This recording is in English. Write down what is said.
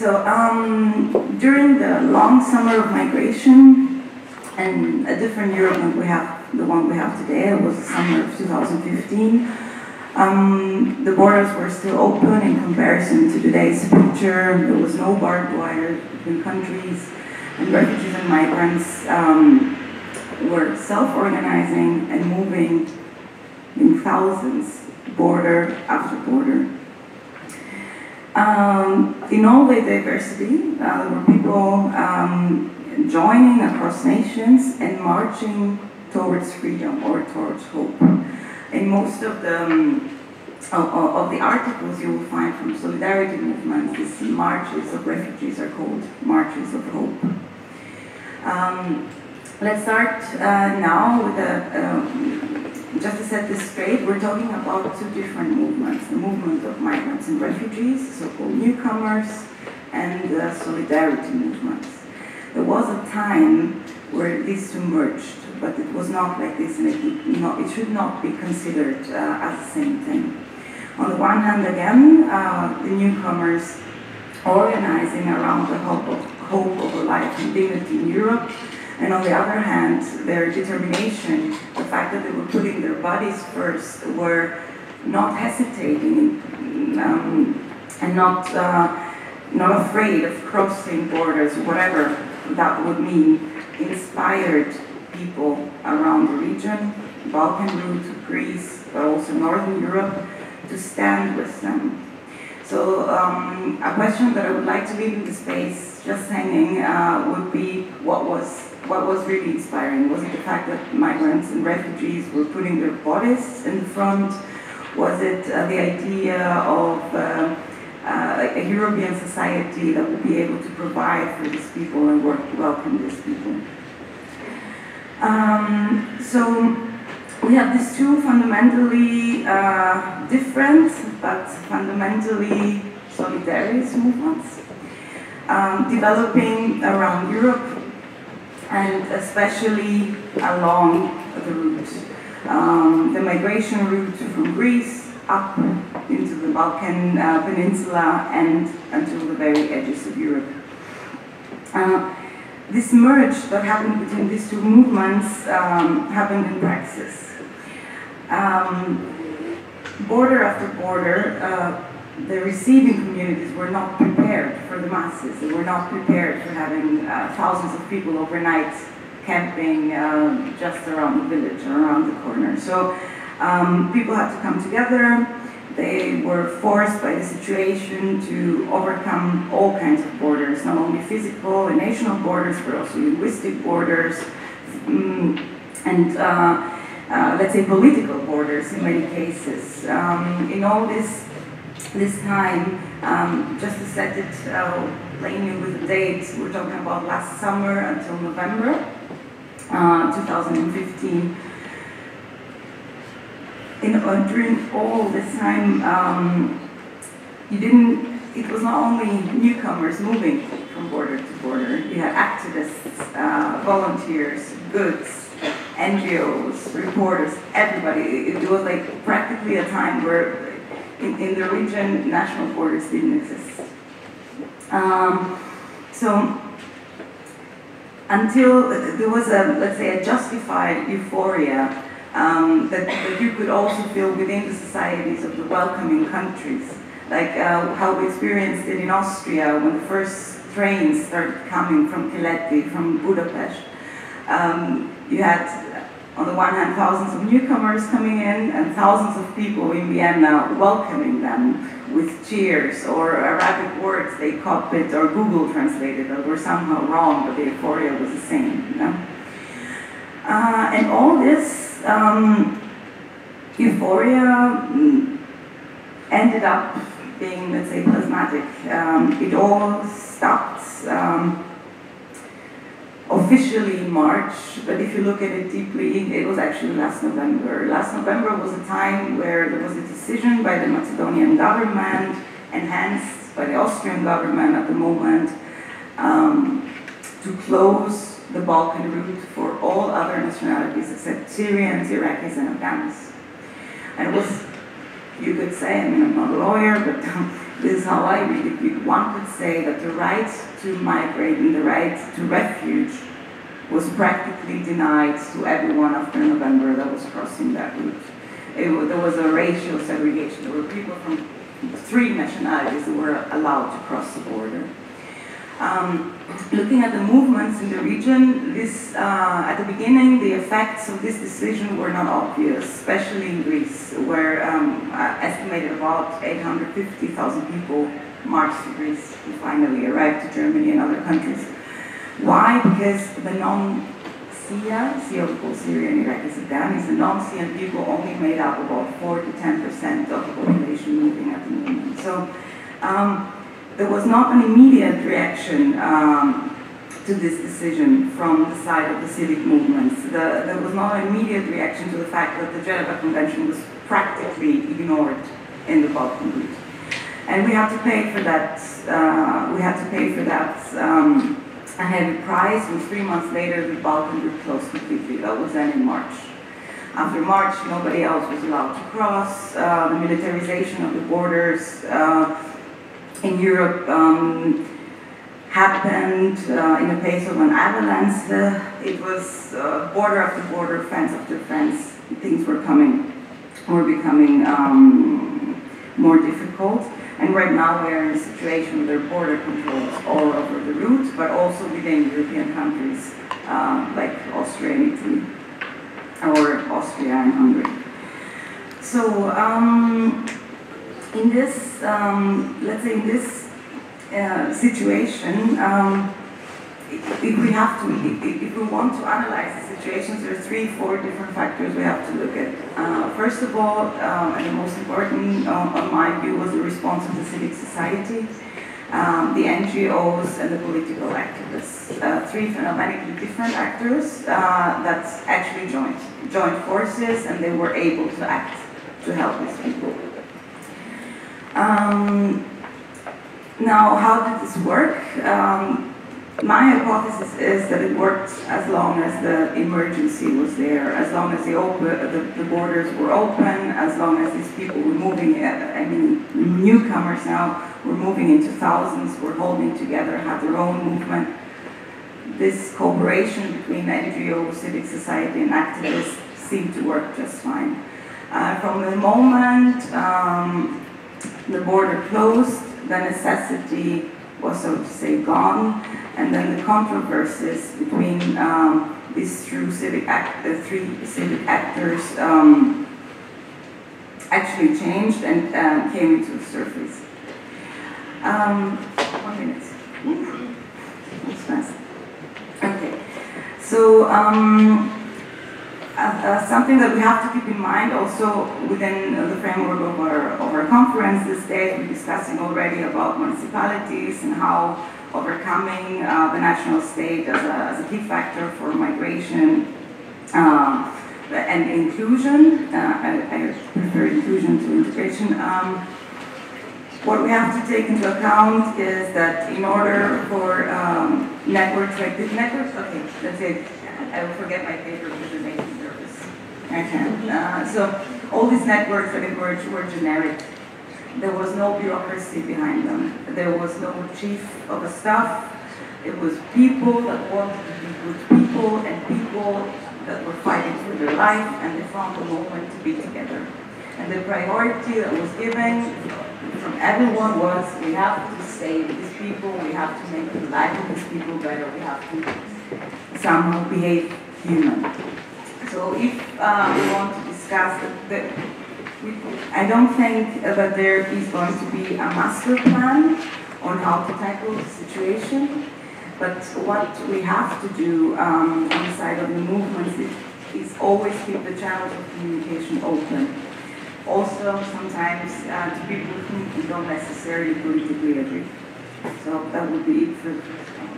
So um, during the long summer of migration and a different Europe than we have, the one we have today, it was the summer of 2015. Um, the borders were still open in comparison to today's picture. There was no barbed wire between countries, and refugees and migrants um, were self-organizing and moving in thousands, border after border. Um, in all the diversity, uh, there were people um, joining across nations and marching towards freedom or towards hope. In most of the um, of, of, the articles you will find from solidarity movements, these marches of refugees are called marches of hope. Um, let's start uh, now with a, uh, just to set this straight, we're talking about two different movements, the movement of migrants and refugees, so-called newcomers, and the solidarity movements. There was a time where these two merged, but it was not like this, and it, not, it should not be considered uh, as the same thing. On the one hand, again, uh, the newcomers organizing around the hope of, hope of a life and dignity in Europe, and on the other hand, their determination, fact that they were putting their bodies first, were not hesitating um, and not, uh, not afraid of crossing borders, whatever that would mean, inspired people around the region, Balkan route, to Greece, but also Northern Europe, to stand with them. So um, a question that I would like to leave in the space, just hanging, uh, would be what was what was really inspiring? Was it the fact that migrants and refugees were putting their bodies in the front? Was it uh, the idea of uh, uh, a European society that would be able to provide for these people and work welcome these people? Um, so we have these two fundamentally uh, different but fundamentally solidarist movements um, developing around Europe and especially along the route. Um, the migration route from Greece up into the Balkan uh, Peninsula and until the very edges of Europe. Uh, this merge that happened between these two movements um, happened in praxis. Um, border after border, uh, the receiving communities were not prepared for the masses. They were not prepared for having uh, thousands of people overnight camping uh, just around the village or around the corner. So um, people had to come together. They were forced by the situation to overcome all kinds of borders, not only physical and national borders, but also linguistic borders, um, and uh, uh, let's say political borders in many cases. Um, in all this this time, um, just to set it uh, plainly with the dates, we're talking about last summer until November uh, 2015. In, uh, during all this time, um, you didn't, it was not only newcomers moving from border to border, you had activists, uh, volunteers, goods, NGOs, reporters, everybody. It was like practically a time where in, in the region, national borders didn't exist. Um, so until there was a, let's say, a justified euphoria um, that, that you could also feel within the societies of the welcoming countries, like uh, how we experienced it in Austria when the first trains started coming from Keleti, from Budapest. Um, you had on the one hand, thousands of newcomers coming in and thousands of people in Vienna welcoming them with cheers or Arabic words they copied or Google translated that were somehow wrong, but the euphoria was the same. You know? Uh, and all this um, euphoria mm, ended up being, let's say, plasmatic. Um, it all stopped. Um, officially in March, but if you look at it deeply, it was actually last November. Last November was a time where there was a decision by the Macedonian government, enhanced by the Austrian government at the moment, um, to close the Balkan route for all other nationalities except Syrians, Iraqis, and Afghans. And it was, you could say, I mean, I'm not a lawyer, but this is how I read it. One could say that the right to migrate and the right to refuge was practically denied to everyone after November that was crossing that route. It, there was a racial segregation. There were people from three nationalities that were allowed to cross the border. Um, looking at the movements in the region, this, uh, at the beginning, the effects of this decision were not obvious, especially in Greece, where um, estimated about 850,000 people marched to Greece and finally arrived to Germany and other countries. Why? Because the non-Sia, Sia we call Syria and Iraqi Sudan, the non-Sian people only made up about 4 to 10% of the population moving at the moment. So um, there was not an immediate reaction um, to this decision from the side of the civic movements. The, there was not an immediate reaction to the fact that the Geneva Convention was practically ignored in the Balkan route. And we had to pay for that, uh, we had to pay for that um, a heavy price, and three months later the Balkan route closed completely. That was then in March. After March, nobody else was allowed to cross. Uh, the militarization of the borders uh, in Europe um, happened uh, in the pace of an avalanche. It was uh, border after border, fence after fence. Things were coming, were becoming um, more difficult. And right now we're in a situation where there are border controls all over the route, but also within European countries uh, like Austria and Italy, or Austria and Hungary. So um, in this, um, let's say in this uh, situation, um, if we have to, if, we want to analyze the situations, there are three, four different factors we have to look at. Uh, first of all, um, and the most important uh, on my view was the response of the civic society, um, the NGOs, and the political activists. Uh, three phenomenically different actors uh, that actually joined, joined forces, and they were able to act to help these people. Um, now, how did this work? My hypothesis is that it worked as long as the emergency was there, as long as the, open, the, the borders were open, as long as these people were moving, uh, I mean, newcomers now were moving into thousands, were holding together, had their own movement. This cooperation between NGO, civic society, and activists seemed to work just fine. Uh, from the moment um, the border closed, the necessity was, so to say, gone, and then the controversies between um, these two civic act, the three civic actors um, actually changed and uh, came into the surface. Um, one minute. That's. Okay. So, um, uh, uh, something that we have to keep in mind also within the framework of our, of our conference this day, we're discussing already about municipalities and how overcoming uh, the national state as a, as a key factor for migration um, and inclusion. Uh, I, I, prefer inclusion to integration. Um, what we have to take into account is that in order for um, networks like this, networks, okay, let's say, I will forget my paper because it makes Okay. Uh, so all these networks that emerged were generic. There was no bureaucracy behind them. There was no chief of a staff. It was people that wanted to be good people and people that were fighting for their life and they found a moment to be together. And the priority that was given from everyone was we have to save these people, we have to make the life of these people better, we have to somehow behave human. So if uh, we want to discuss the, I don't think that there is going to be a master plan on how to tackle the situation, but what we have to do um, on the side of the movements is, is, always keep the channels of communication open. Also, sometimes uh, to people who don't necessarily politically agree. So that would be it for.